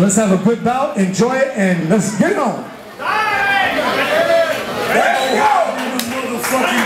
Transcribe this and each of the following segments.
So let's have a good bout, enjoy it, and let's get it on. Let's go!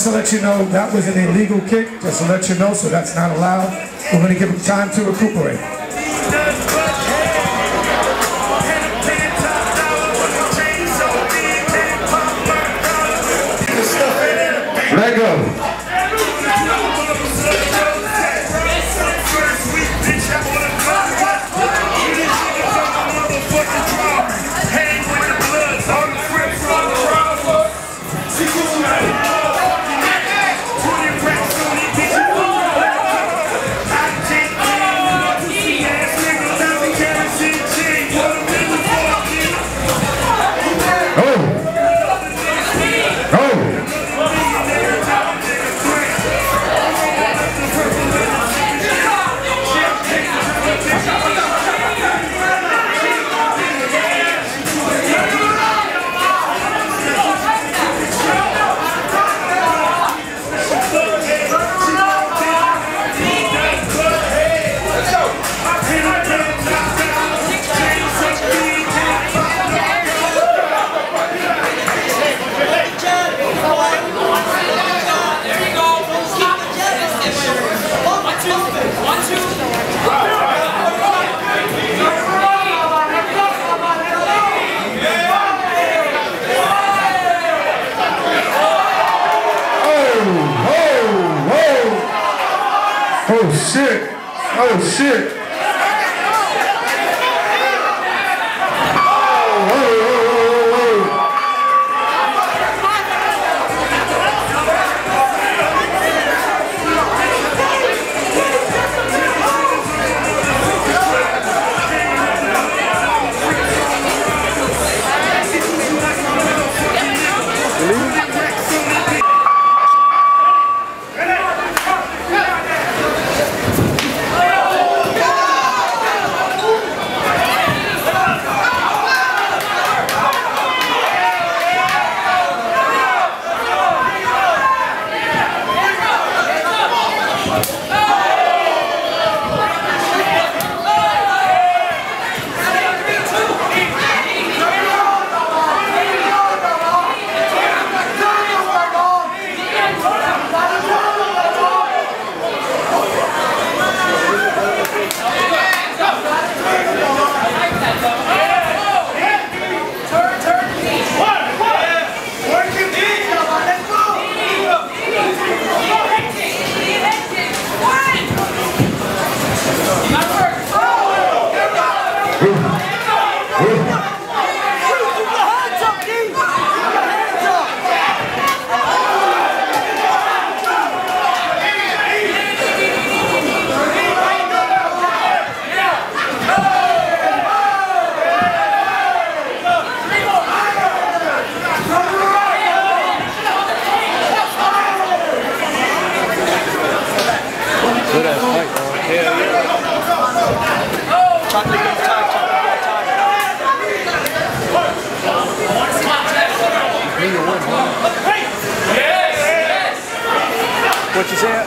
Just to let you know, that was an illegal kick, just to let you know, so that's not allowed. We're going to give him time to recuperate. Let go. Oh shit. Oh shit. What you say?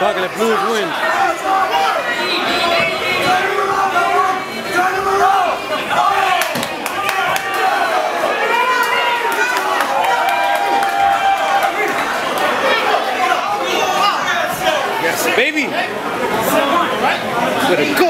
Chocolate Blues win. Yes, baby. Let it go,